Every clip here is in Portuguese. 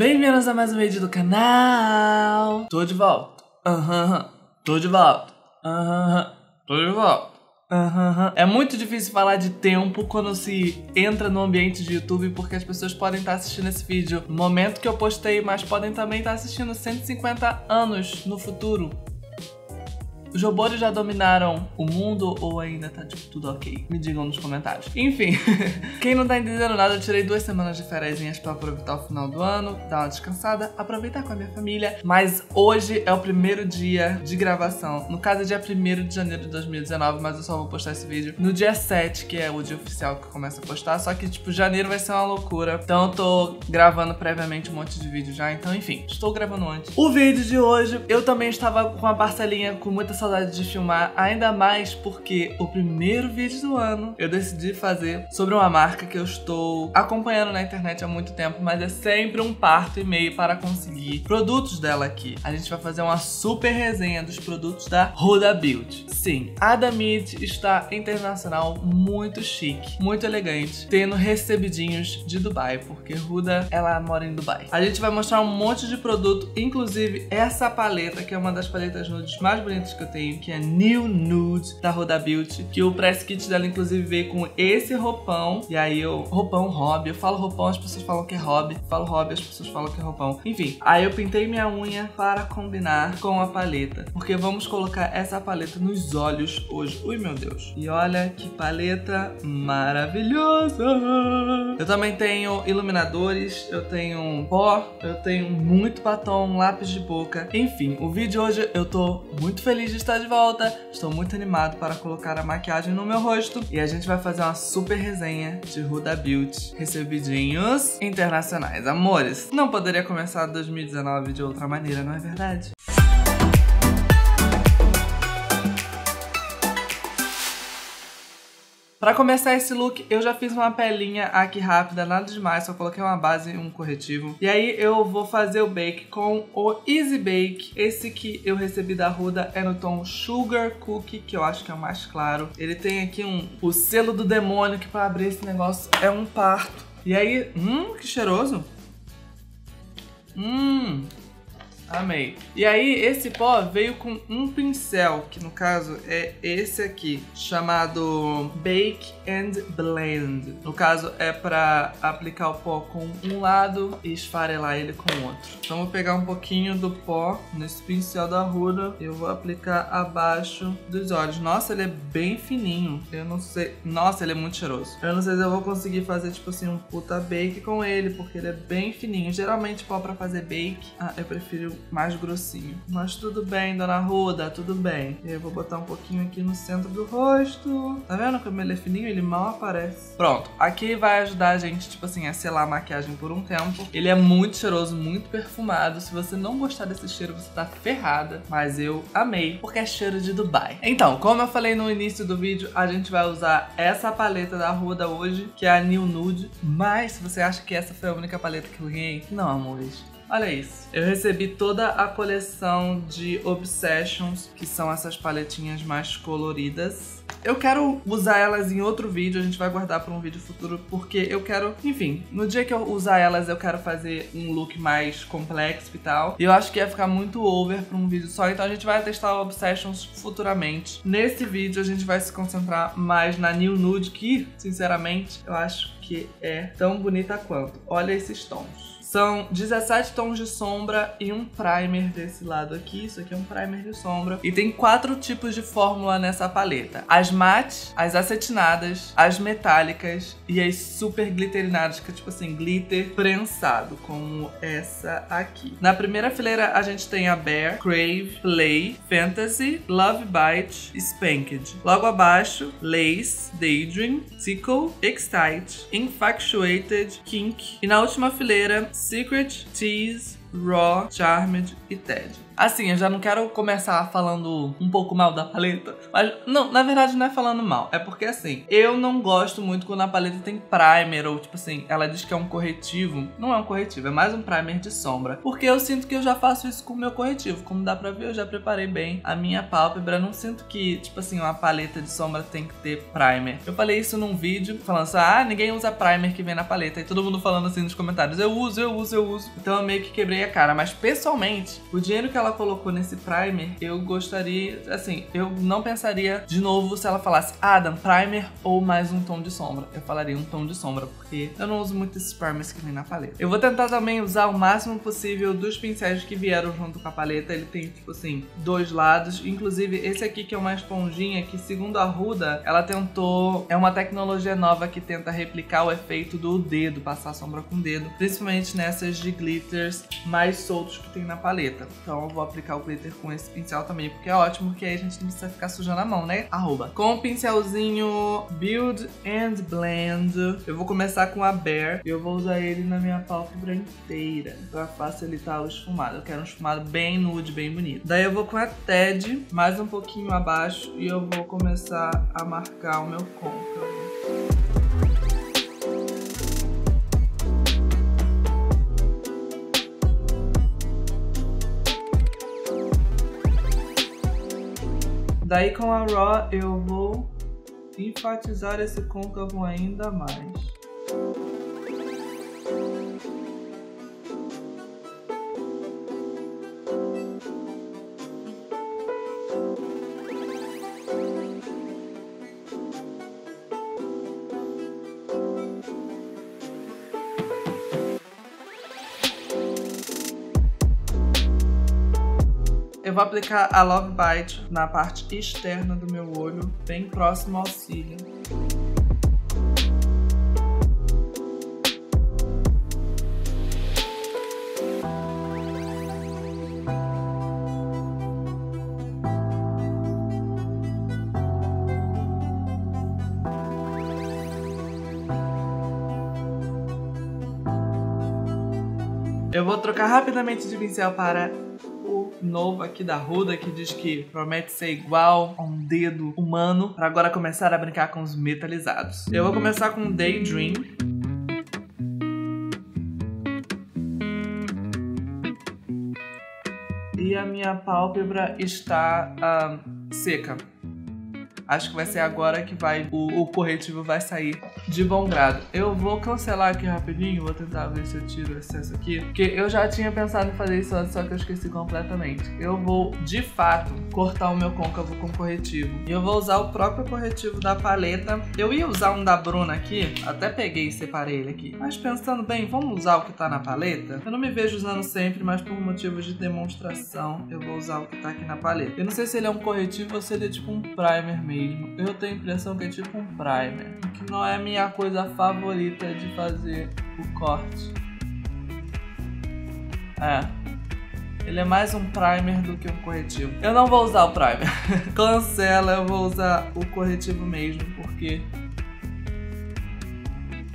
Bem-vindos a mais um vídeo do canal. Tô de volta. Aham, tô de volta. Aham, tô de volta. Aham. É muito difícil falar de tempo quando se entra no ambiente de YouTube, porque as pessoas podem estar assistindo esse vídeo no momento que eu postei, mas podem também estar assistindo 150 anos no futuro. Os robôs já dominaram o mundo ou ainda tá tipo, tudo ok? Me digam nos comentários. Enfim, quem não tá entendendo nada, eu tirei duas semanas de férias pra aproveitar o final do ano, dar uma descansada, aproveitar com a minha família. Mas hoje é o primeiro dia de gravação. No caso é dia 1 de janeiro de 2019, mas eu só vou postar esse vídeo no dia 7, que é o dia oficial que eu começo a postar. Só que, tipo, janeiro vai ser uma loucura. Então eu tô gravando previamente um monte de vídeo já. Então, enfim, estou gravando antes. O vídeo de hoje, eu também estava com a parcelinha com muita saudade de filmar, ainda mais porque o primeiro vídeo do ano eu decidi fazer sobre uma marca que eu estou acompanhando na internet há muito tempo, mas é sempre um parto e meio para conseguir produtos dela aqui. A gente vai fazer uma super resenha dos produtos da Huda Beauty. Sim, a Damit está internacional, muito chique, muito elegante, tendo recebidinhos de Dubai, porque Huda, ela mora em Dubai. A gente vai mostrar um monte de produto, inclusive essa paleta, que é uma das paletas nudes mais bonitas que eu tenho, que é New Nude da Huda Beauty, que o press kit dela inclusive veio com esse roupão, e aí eu, roupão hobby, eu falo roupão, as pessoas falam que é hobby, eu falo hobby, as pessoas falam que é roupão. Enfim, aí eu pintei minha unha para combinar com a paleta, porque vamos colocar essa paleta nos olhos hoje. Ui, meu Deus. E olha que paleta maravilhosa! Eu também tenho iluminadores, eu tenho pó, eu tenho muito batom, lápis de boca. Enfim, o vídeo hoje eu tô muito feliz de estar de volta. Estou muito animado para colocar a maquiagem no meu rosto. E a gente vai fazer uma super resenha de Huda Beauty. Recebidinhos internacionais. Amores, não poderia começar 2019 de outra maneira, não é verdade? Pra começar esse look, eu já fiz uma pelinha aqui rápida, nada demais, só coloquei uma base e um corretivo. E aí eu vou fazer o bake com o Easy Bake. Esse que eu recebi da Ruda é no tom Sugar Cookie, que eu acho que é o mais claro. Ele tem aqui um o selo do demônio, que pra abrir esse negócio é um parto. E aí, hum, que cheiroso. Hum, Amei. E aí, esse pó veio com um pincel, que no caso é esse aqui, chamado Bake and Blend. No caso, é pra aplicar o pó com um lado e esfarelar ele com o outro. Então, vou pegar um pouquinho do pó nesse pincel da Ruda e eu vou aplicar abaixo dos olhos. Nossa, ele é bem fininho. Eu não sei... Nossa, ele é muito cheiroso. Eu não sei se eu vou conseguir fazer, tipo assim, um puta bake com ele, porque ele é bem fininho. Geralmente, pó pra fazer bake, ah, eu prefiro mais grossinho. Mas tudo bem, dona Ruda, tudo bem. Eu vou botar um pouquinho aqui no centro do rosto. Tá vendo como ele é fininho? Ele mal aparece. Pronto. Aqui vai ajudar a gente, tipo assim, a selar a maquiagem por um tempo. Ele é muito cheiroso, muito perfumado. Se você não gostar desse cheiro, você tá ferrada. Mas eu amei, porque é cheiro de Dubai. Então, como eu falei no início do vídeo, a gente vai usar essa paleta da Ruda hoje, que é a New Nude. Mas, se você acha que essa foi a única paleta que eu ganhei, não, amores. Olha isso. Eu recebi toda a coleção de Obsessions, que são essas paletinhas mais coloridas. Eu quero usar elas em outro vídeo, a gente vai guardar para um vídeo futuro, porque eu quero, enfim, no dia que eu usar elas eu quero fazer um look mais complexo e tal. E eu acho que ia ficar muito over para um vídeo só, então a gente vai testar Obsessions futuramente. Nesse vídeo a gente vai se concentrar mais na New Nude, que, sinceramente, eu acho que é tão bonita quanto. Olha esses tons. São 17 tons de sombra e um primer desse lado aqui. Isso aqui é um primer de sombra. E tem quatro tipos de fórmula nessa paleta. As matte, as acetinadas, as metálicas e as super glitterinadas, que é tipo assim, glitter prensado, como essa aqui. Na primeira fileira a gente tem a Bear, Crave, Play, Fantasy, Love Bite, Spanked. Logo abaixo, Lace, Daydream, Tickle, Excite, Infatuated, Kink. E na última fileira, Secret, Tease, Raw, Charmed e Ted. Assim, eu já não quero começar falando um pouco mal da paleta, mas não, na verdade não é falando mal, é porque assim, eu não gosto muito quando a paleta tem primer ou tipo assim, ela diz que é um corretivo, não é um corretivo, é mais um primer de sombra, porque eu sinto que eu já faço isso com o meu corretivo, como dá pra ver, eu já preparei bem a minha pálpebra, não sinto que, tipo assim, uma paleta de sombra tem que ter primer. Eu falei isso num vídeo, falando assim, ah, ninguém usa primer que vem na paleta, e todo mundo falando assim nos comentários, eu uso, eu uso, eu uso. Então eu meio que quebrei a cara, mas pessoalmente, o dinheiro que ela colocou nesse primer, eu gostaria, assim, eu não pensaria de novo se ela falasse Adam, primer ou mais um tom de sombra. Eu falaria um tom de sombra, porque eu não uso muito esses primers que vem na paleta. Eu vou tentar também usar o máximo possível dos pincéis que vieram junto com a paleta. Ele tem, tipo assim, dois lados. Inclusive, esse aqui que é uma esponjinha que, segundo a Ruda, ela tentou... É uma tecnologia nova que tenta replicar o efeito do dedo, passar sombra com o dedo. Principalmente nessas de glitters mais soltos que tem na paleta. Então vou aplicar o glitter com esse pincel também, porque é ótimo que aí a gente não precisa ficar sujando a mão, né? Arroba. Com o pincelzinho Build and Blend, eu vou começar com a Bear. E eu vou usar ele na minha pálpebra inteira, pra facilitar o esfumado. Eu quero um esfumado bem nude, bem bonito. Daí eu vou com a TED, mais um pouquinho abaixo, e eu vou começar a marcar o meu côncavo. Daí com a Raw eu vou enfatizar esse côncavo ainda mais. Eu vou aplicar a Love Bite na parte externa do meu olho, bem próximo ao cílio. Eu vou trocar rapidamente de pincel para novo aqui da Ruda que diz que promete ser igual a um dedo humano para agora começar a brincar com os metalizados. Eu vou começar com Daydream. E a minha pálpebra está uh, seca. Acho que vai ser agora que vai o, o, corretivo vai sair de bom grado. Eu vou cancelar aqui rapidinho, vou tentar ver se eu tiro o excesso aqui, porque eu já tinha pensado em fazer isso antes, só que eu esqueci completamente. Eu vou, de fato, cortar o meu côncavo com corretivo. E eu vou usar o próprio corretivo da paleta. Eu ia usar um da Bruna aqui, até peguei e separei ele aqui. Mas pensando bem, vamos usar o que tá na paleta? Eu não me vejo usando sempre, mas por motivos de demonstração, eu vou usar o que tá aqui na paleta. Eu não sei se ele é um corretivo ou se ele é tipo um primer mesmo. Eu tenho a impressão que é tipo um primer, que não é a minha coisa favorita de fazer o corte. É. Ele é mais um primer do que um corretivo. Eu não vou usar o primer. Cancela, eu vou usar o corretivo mesmo, porque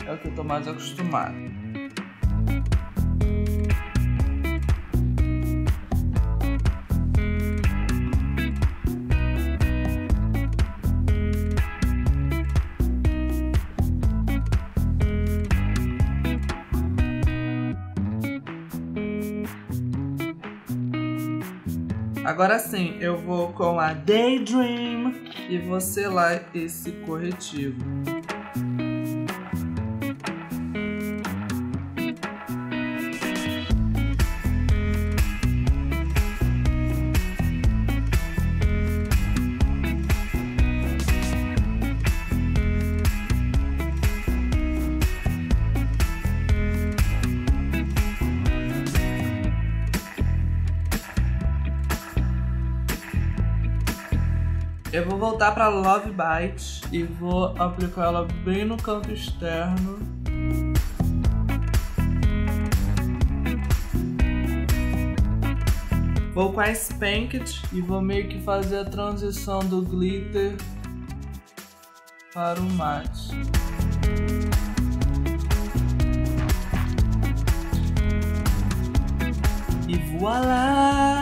é o que eu tô mais acostumado. Agora sim, eu vou com a Daydream e vou selar esse corretivo. Eu vou voltar para Love Bite e vou aplicar ela bem no canto externo. Vou com a Spanked e vou meio que fazer a transição do glitter para o mate. E voilá!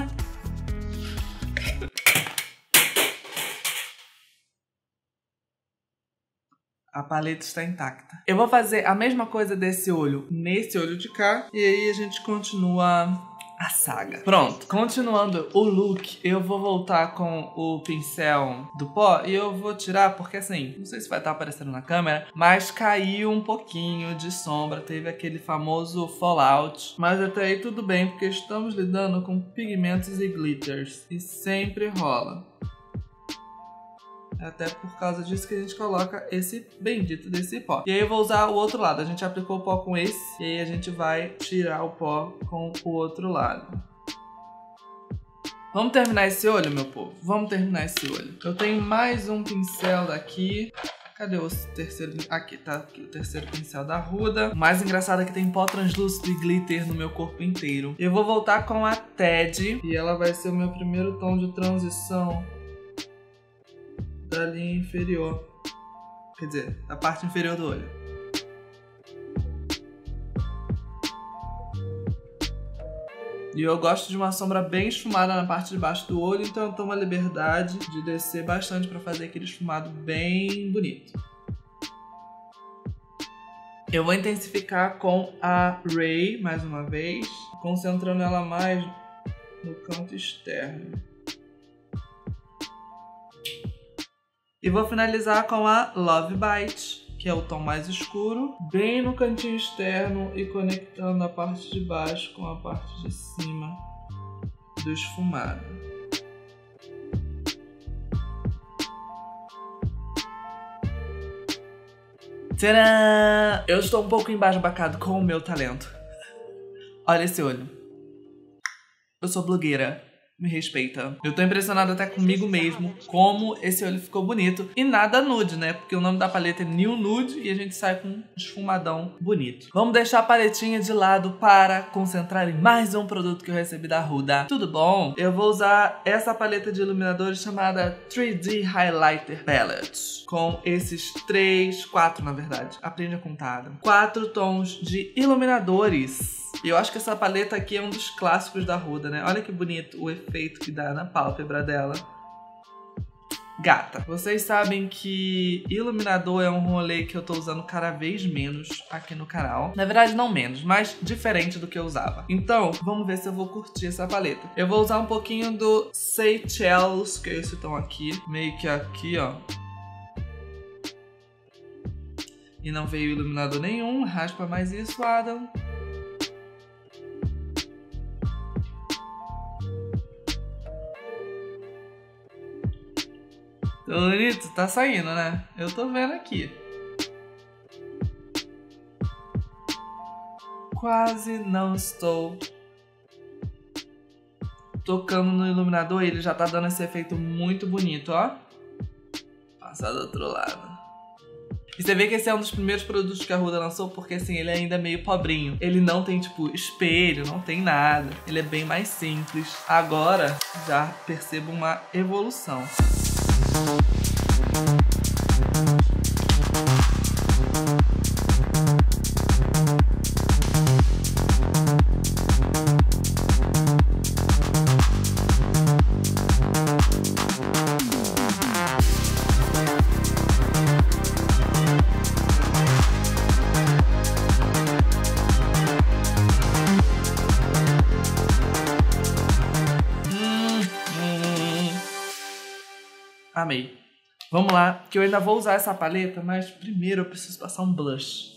A paleta está intacta. Eu vou fazer a mesma coisa desse olho nesse olho de cá. E aí a gente continua a saga. Pronto, continuando o look, eu vou voltar com o pincel do pó e eu vou tirar, porque assim, não sei se vai estar aparecendo na câmera, mas caiu um pouquinho de sombra, teve aquele famoso fallout. Mas até aí tudo bem, porque estamos lidando com pigmentos e glitters, e sempre rola. Até por causa disso que a gente coloca esse bendito desse pó. E aí eu vou usar o outro lado. A gente aplicou o pó com esse, e aí a gente vai tirar o pó com o outro lado. Vamos terminar esse olho, meu povo? Vamos terminar esse olho. Eu tenho mais um pincel daqui. Cadê o terceiro? Aqui, tá aqui o terceiro pincel da Ruda. O mais engraçado é que tem pó translúcido e glitter no meu corpo inteiro. Eu vou voltar com a Ted. E ela vai ser o meu primeiro tom de transição da linha inferior. Quer dizer, da parte inferior do olho. E eu gosto de uma sombra bem esfumada na parte de baixo do olho, então eu tomo a liberdade de descer bastante para fazer aquele esfumado bem bonito. Eu vou intensificar com a Ray mais uma vez, concentrando ela mais no canto externo. E vou finalizar com a Love Bite, que é o tom mais escuro, bem no cantinho externo e conectando a parte de baixo com a parte de cima do esfumado. Tcharam! Eu estou um pouco embasbacado com o meu talento. Olha esse olho. Eu sou blogueira me respeita. Eu tô impressionado até comigo mesmo como esse olho ficou bonito. E nada nude, né? Porque o nome da paleta é New Nude e a gente sai com um esfumadão bonito. Vamos deixar a paletinha de lado para concentrar em mais um produto que eu recebi da Ruda. Tudo bom? Eu vou usar essa paleta de iluminadores chamada 3D Highlighter Palette. Com esses três, quatro na verdade. Aprende a contar. Quatro tons de iluminadores. E eu acho que essa paleta aqui é um dos clássicos da Ruda, né? Olha que bonito o efeito que dá na pálpebra dela. Gata. Vocês sabem que iluminador é um rolê que eu tô usando cada vez menos aqui no canal. Na verdade, não menos, mas diferente do que eu usava. Então, vamos ver se eu vou curtir essa paleta. Eu vou usar um pouquinho do Seychelles, que é esse tom aqui. Meio que aqui, ó. E não veio iluminador nenhum. Raspa mais isso, Adam. Bonito, tá saindo, né? Eu tô vendo aqui. Quase não estou tocando no iluminador. Ele já tá dando esse efeito muito bonito, ó. Passar do outro lado. E você vê que esse é um dos primeiros produtos que a Ruda lançou, porque assim, ele é ainda meio pobrinho. Ele não tem, tipo, espelho, não tem nada. Ele é bem mais simples. Agora, já percebo uma evolução. Música Amei. Vamos lá, que eu ainda vou usar essa paleta, mas primeiro eu preciso passar um blush.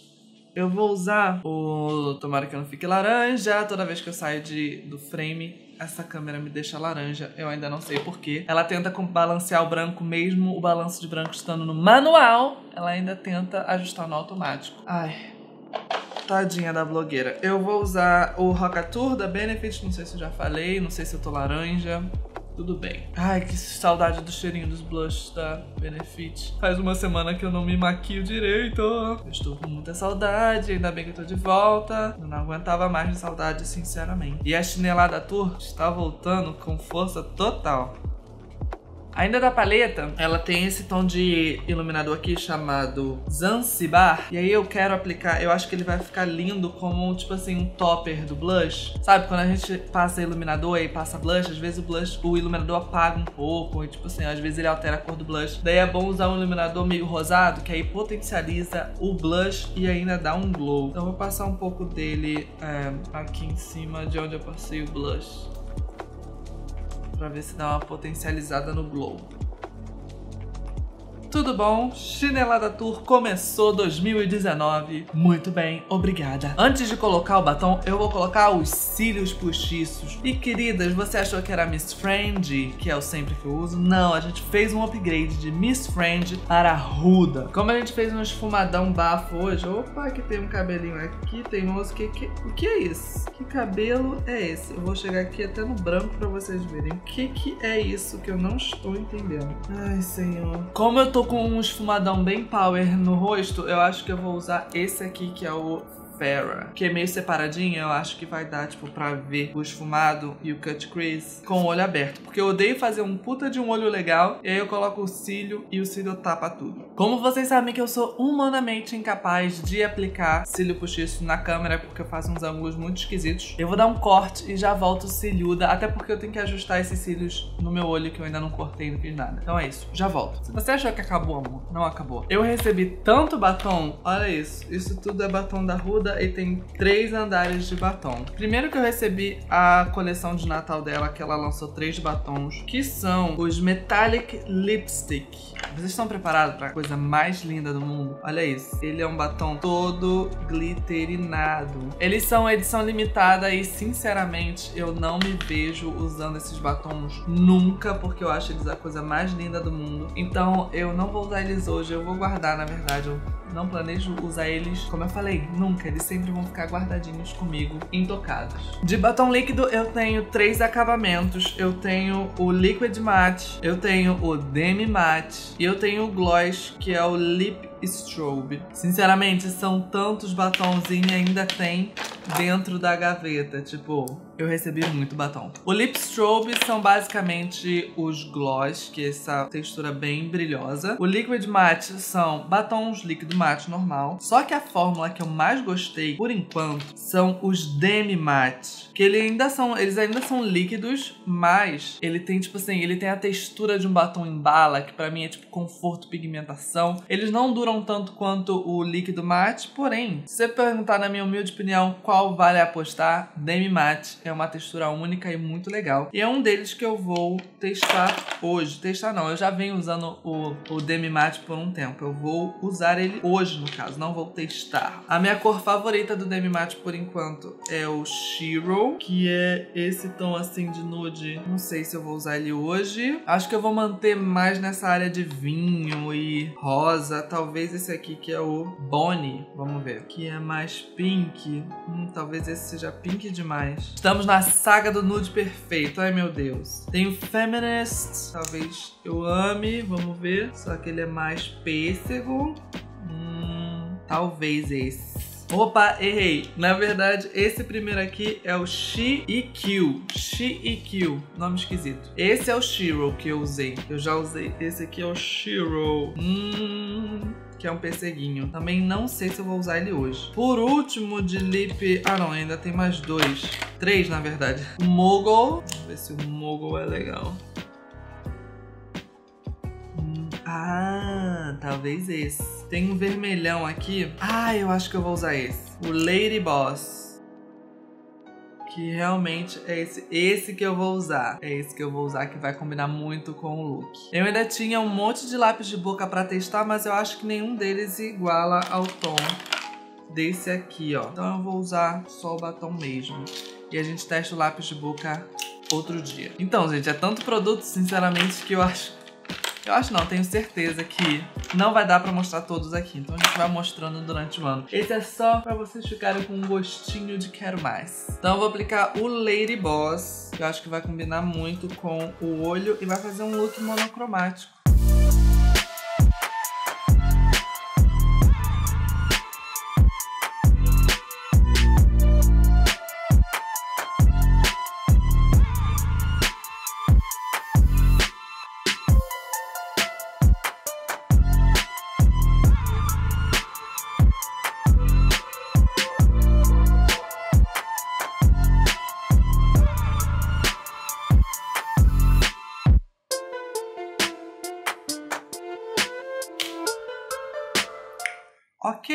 Eu vou usar o Tomara que eu não fique laranja. Toda vez que eu saio de, do frame, essa câmera me deixa laranja. Eu ainda não sei porquê. Ela tenta balancear o branco, mesmo o balanço de branco estando no manual. Ela ainda tenta ajustar no automático. Ai, Tadinha da blogueira. Eu vou usar o Rocatur da Benefit, não sei se eu já falei, não sei se eu tô laranja tudo bem. Ai, que saudade do cheirinho dos blushes da Benefit. Faz uma semana que eu não me maquio direito. Eu estou com muita saudade, ainda bem que eu tô de volta. Eu não aguentava mais de saudade, sinceramente. E a chinelada tour está voltando com força total. Ainda da paleta, ela tem esse tom de iluminador aqui chamado Zanzibar. E aí eu quero aplicar, eu acho que ele vai ficar lindo como, tipo assim, um topper do blush. Sabe, quando a gente passa iluminador e passa blush, às vezes o blush, o iluminador apaga um pouco. E tipo assim, às vezes ele altera a cor do blush. Daí é bom usar um iluminador meio rosado, que aí potencializa o blush e ainda dá um glow. Então eu vou passar um pouco dele é, aqui em cima de onde eu passei o blush para ver se dá uma potencializada no glow. Tudo bom? Chinelada Tour começou 2019. Muito bem, obrigada. Antes de colocar o batom, eu vou colocar os cílios postiços. E queridas, você achou que era Miss Friend, que é o sempre que eu uso? Não, a gente fez um upgrade de Miss Friend para Ruda. Como a gente fez um esfumadão bafo hoje, opa, que tem um cabelinho aqui, teimoso, que, que, o que é isso? Que cabelo é esse? Eu vou chegar aqui até no branco para vocês verem. O que que é isso que eu não estou entendendo? Ai, senhor. Como eu tô tô com um esfumadão bem power no rosto, eu acho que eu vou usar esse aqui, que é o Que é meio separadinho, eu acho que vai dar, tipo, pra ver o esfumado e o cut crease com o olho aberto. Porque eu odeio fazer um puta de um olho legal, e aí eu coloco o cílio e o cílio tapa tudo. Como vocês sabem que eu sou humanamente incapaz de aplicar cílio postiço na câmera, porque eu faço uns ângulos muito esquisitos, eu vou dar um corte e já volto ciliuda, até porque eu tenho que ajustar esses cílios no meu olho, que eu ainda não cortei, não fiz nada. Então é isso, já volto. Se você achou que acabou, amor, não acabou. Eu recebi tanto batom, olha isso, isso tudo é batom da Ruda, e tem três andares de batom. Primeiro que eu recebi a coleção de Natal dela, que ela lançou três batons, que são os Metallic Lipstick. Vocês estão preparados para a coisa mais linda do mundo? Olha isso. Ele é um batom todo glitterinado. Eles são edição limitada e, sinceramente, eu não me vejo usando esses batons nunca, porque eu acho eles a coisa mais linda do mundo. Então, eu não vou usar eles hoje. Eu vou guardar, na verdade. Eu não planejo usar eles, como eu falei, nunca. Eles sempre vão ficar guardadinhos comigo, intocados. De batom líquido, eu tenho três acabamentos. Eu tenho o Liquid Matte, eu tenho o Demi Matte e eu tenho o Gloss, que é o Lip Strobe. Sinceramente, são tantos e ainda tem dentro da gaveta. Tipo, eu recebi muito batom. O Lip Strobe são basicamente os gloss, que é essa textura bem brilhosa. O Liquid Matte são batons líquido matte normal. Só que a fórmula que eu mais gostei, por enquanto, são os Demi Matte. Que ele ainda são, eles ainda são líquidos, mas ele tem, tipo assim, ele tem a textura de um batom em bala, que pra mim é tipo conforto, pigmentação. Eles não duram tanto quanto o líquido matte, porém, se você perguntar na minha humilde opinião qual vale apostar, Demi Matte é uma textura única e muito legal. E é um deles que eu vou testar hoje. Testar não, eu já venho usando o, o Demi Matte por um tempo. Eu vou usar ele hoje, no caso, não vou testar. A minha cor favorita do Demi Matte por enquanto é o Shiro, que é esse tom assim de nude. Não sei se eu vou usar ele hoje. Acho que eu vou manter mais nessa área de vinho e rosa. Talvez esse aqui que é o Bonnie, vamos ver, que é mais pink. Hum, talvez esse seja pink demais. Estamos na saga do nude perfeito. Ai, meu Deus. Tem o Feminist. Talvez eu ame. Vamos ver. Só que ele é mais pêssego. Hum, talvez esse. Opa, errei. Na verdade, esse primeiro aqui é o She e Q. She e Q. Nome esquisito. Esse é o Shiro que eu usei. Eu já usei. Esse aqui é o Shiro. Hum que é um perseguinho. Também não sei se eu vou usar ele hoje. Por último, de lip... Ah, não, ainda tem mais dois. Três, na verdade. O Mogul. Vamos ver se o Mogul é legal. Hum, ah, talvez esse. Tem um vermelhão aqui. Ah, eu acho que eu vou usar esse. O Lady Boss que realmente é esse, esse que eu vou usar. É esse que eu vou usar que vai combinar muito com o look. Eu ainda tinha um monte de lápis de boca pra testar, mas eu acho que nenhum deles iguala ao tom desse aqui, ó. Então eu vou usar só o batom mesmo. E a gente testa o lápis de boca outro dia. Então, gente, é tanto produto, sinceramente, que eu acho eu acho não, tenho certeza que não vai dar pra mostrar todos aqui. Então a gente vai mostrando durante o ano. Esse é só pra vocês ficarem com um gostinho de quero mais. Então eu vou aplicar o Lady Boss, que eu acho que vai combinar muito com o olho e vai fazer um look monocromático.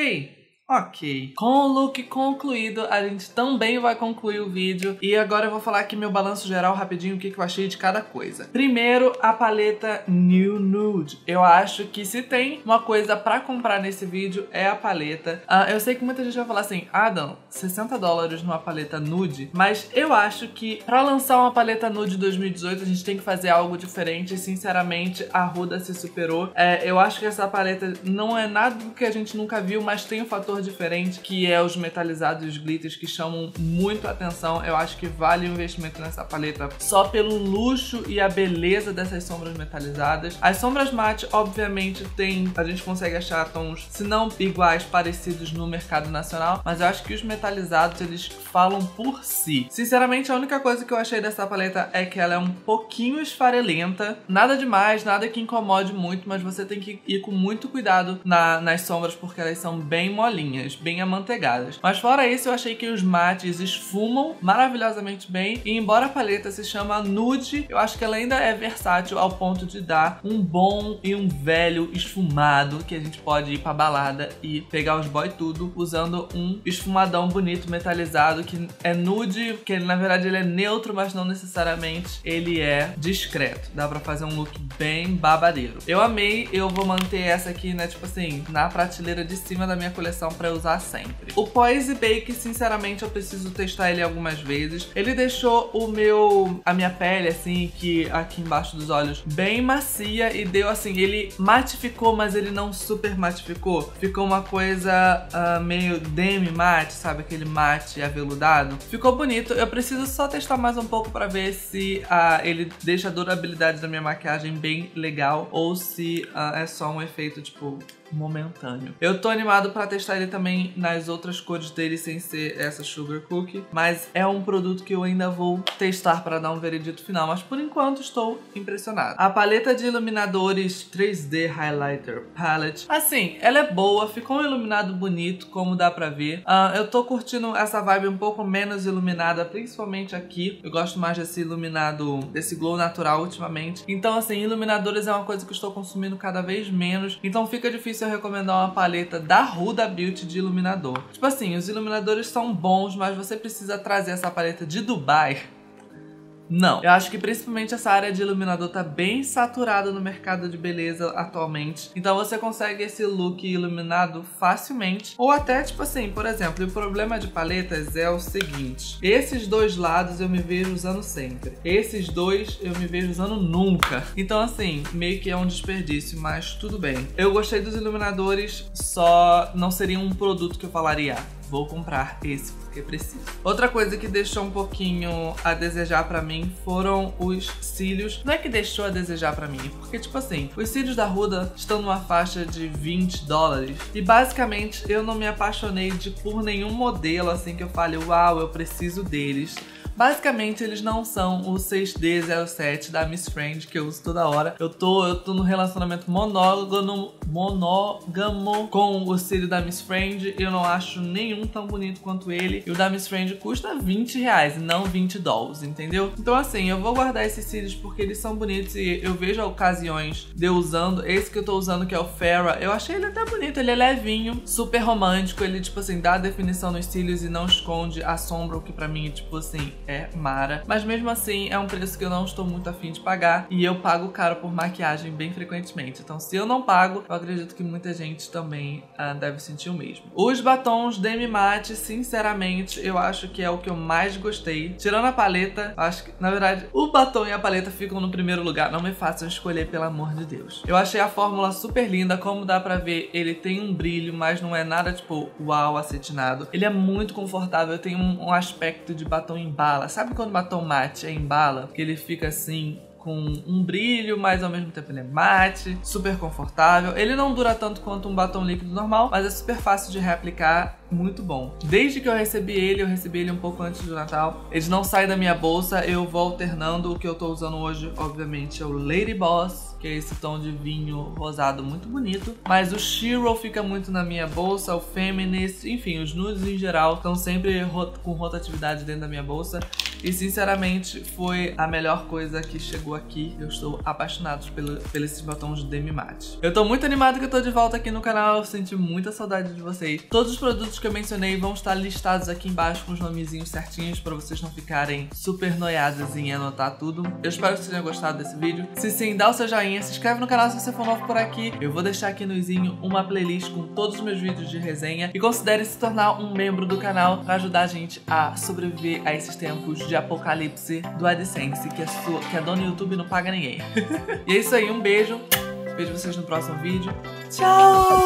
Ok. Ok. Com o look concluído, a gente também vai concluir o vídeo. E agora eu vou falar aqui meu balanço geral rapidinho, o que, que eu achei de cada coisa. Primeiro, a paleta New Nude. Eu acho que se tem uma coisa pra comprar nesse vídeo, é a paleta. Uh, eu sei que muita gente vai falar assim, Adam, 60 dólares numa paleta nude. Mas eu acho que pra lançar uma paleta nude 2018, a gente tem que fazer algo diferente. E, sinceramente, a Ruda se superou. É, eu acho que essa paleta não é nada do que a gente nunca viu, mas tem o fator diferente, que é os metalizados e os glitters, que chamam muito atenção. Eu acho que vale o investimento nessa paleta só pelo luxo e a beleza dessas sombras metalizadas. As sombras mate, obviamente, tem... A gente consegue achar tons, se não iguais, parecidos no mercado nacional, mas eu acho que os metalizados, eles falam por si. Sinceramente, a única coisa que eu achei dessa paleta é que ela é um pouquinho esfarelenta. Nada demais, nada que incomode muito, mas você tem que ir com muito cuidado na, nas sombras, porque elas são bem molinhas bem amanteigadas. Mas fora isso, eu achei que os mates esfumam maravilhosamente bem. E embora a paleta se chama nude, eu acho que ela ainda é versátil ao ponto de dar um bom e um velho esfumado que a gente pode ir pra balada e pegar os boy tudo usando um esfumadão bonito metalizado que é nude, que na verdade ele é neutro, mas não necessariamente ele é discreto. Dá pra fazer um look bem babadeiro. Eu amei, eu vou manter essa aqui, né, tipo assim, na prateleira de cima da minha coleção para usar sempre. O Poise Bake, sinceramente, eu preciso testar ele algumas vezes. Ele deixou o meu, a minha pele, assim, que aqui embaixo dos olhos, bem macia e deu, assim, ele matificou, mas ele não super matificou. Ficou uma coisa uh, meio demi-mate, sabe? Aquele mate aveludado. Ficou bonito. Eu preciso só testar mais um pouco para ver se uh, ele deixa a durabilidade da minha maquiagem bem legal ou se uh, é só um efeito, tipo, momentâneo. Eu tô animado pra testar ele também nas outras cores dele sem ser essa Sugar Cookie, mas é um produto que eu ainda vou testar para dar um veredito final, mas por enquanto estou impressionado. A paleta de iluminadores 3D Highlighter Palette, assim, ela é boa, ficou um iluminado bonito, como dá pra ver. Uh, eu tô curtindo essa vibe um pouco menos iluminada, principalmente aqui. Eu gosto mais desse iluminado, desse glow natural ultimamente. Então, assim, iluminadores é uma coisa que eu estou consumindo cada vez menos, então fica difícil eu recomendar uma paleta da Huda Beauty de iluminador. Tipo assim, os iluminadores são bons, mas você precisa trazer essa paleta de Dubai não. Eu acho que principalmente essa área de iluminador tá bem saturada no mercado de beleza atualmente. Então você consegue esse look iluminado facilmente. Ou até, tipo assim, por exemplo, o problema de paletas é o seguinte. Esses dois lados eu me vejo usando sempre. Esses dois eu me vejo usando nunca. Então assim, meio que é um desperdício, mas tudo bem. Eu gostei dos iluminadores, só não seria um produto que eu falaria vou comprar esse porque preciso. Outra coisa que deixou um pouquinho a desejar pra mim foram os cílios. Não é que deixou a desejar pra mim, porque tipo assim, os cílios da Ruda estão numa faixa de 20 dólares e basicamente eu não me apaixonei de por nenhum modelo assim que eu fale, uau, eu preciso deles. Basicamente, eles não são o 6D07 da Miss Friend, que eu uso toda hora. Eu tô, eu tô no relacionamento monógamo, monógamo com o cílio da Miss Friend. Eu não acho nenhum tão bonito quanto ele. E o da Miss Friend custa 20 reais, não 20 dólares, entendeu? Então, assim, eu vou guardar esses cílios porque eles são bonitos e eu vejo ocasiões de eu usando. Esse que eu tô usando, que é o Farrah, eu achei ele até bonito. Ele é levinho, super romântico. Ele, tipo assim, dá definição nos cílios e não esconde a sombra, o que pra mim, tipo assim, é mara. Mas mesmo assim, é um preço que eu não estou muito afim de pagar. E eu pago caro por maquiagem bem frequentemente. Então, se eu não pago, eu acredito que muita gente também uh, deve sentir o mesmo. Os batons Demi Matte, sinceramente, eu acho que é o que eu mais gostei. Tirando a paleta, acho que, na verdade, o batom e a paleta ficam no primeiro lugar. Não me façam escolher, pelo amor de Deus. Eu achei a fórmula super linda. Como dá pra ver, ele tem um brilho, mas não é nada, tipo, uau, acetinado. Ele é muito confortável, tem um, um aspecto de batom em bala bala. Sabe quando batom mate é em bala? Que ele fica assim com um brilho, mas ao mesmo tempo ele é mate, super confortável. Ele não dura tanto quanto um batom líquido normal, mas é super fácil de reaplicar muito bom. Desde que eu recebi ele, eu recebi ele um pouco antes do Natal. Ele não sai da minha bolsa, eu vou alternando. O que eu tô usando hoje, obviamente, é o Lady Boss que é esse tom de vinho rosado muito bonito. Mas o Shiro fica muito na minha bolsa, o Feminist, enfim, os nudes em geral estão sempre com rotatividade dentro da minha bolsa. E sinceramente foi a melhor coisa que chegou aqui. Eu estou apaixonado pelo, pelos esses batons de Demi Matte. Eu tô muito animado que eu tô de volta aqui no canal. Eu senti muita saudade de vocês. Todos os produtos que eu mencionei vão estar listados aqui embaixo com os nomezinhos certinhos para vocês não ficarem super noiadas em anotar tudo. Eu espero que vocês tenham gostado desse vídeo. Se sim, dá o seu joinha se inscreve no canal se você for novo por aqui. Eu vou deixar aqui no izinho uma playlist com todos os meus vídeos de resenha. E considere se tornar um membro do canal para ajudar a gente a sobreviver a esses tempos de apocalipse do AdSense, que a, sua, que a dona YouTube não paga ninguém. e é isso aí, um beijo. Vejo vocês no próximo vídeo. Tchau!